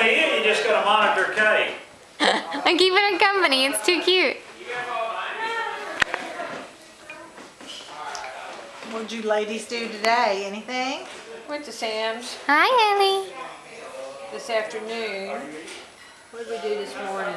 you just gotta monitor Kay. I'm keeping her company. It's too cute. What'd you ladies do today? Anything? Went to Sam's Hi, Ellie. this afternoon. What did we do this morning?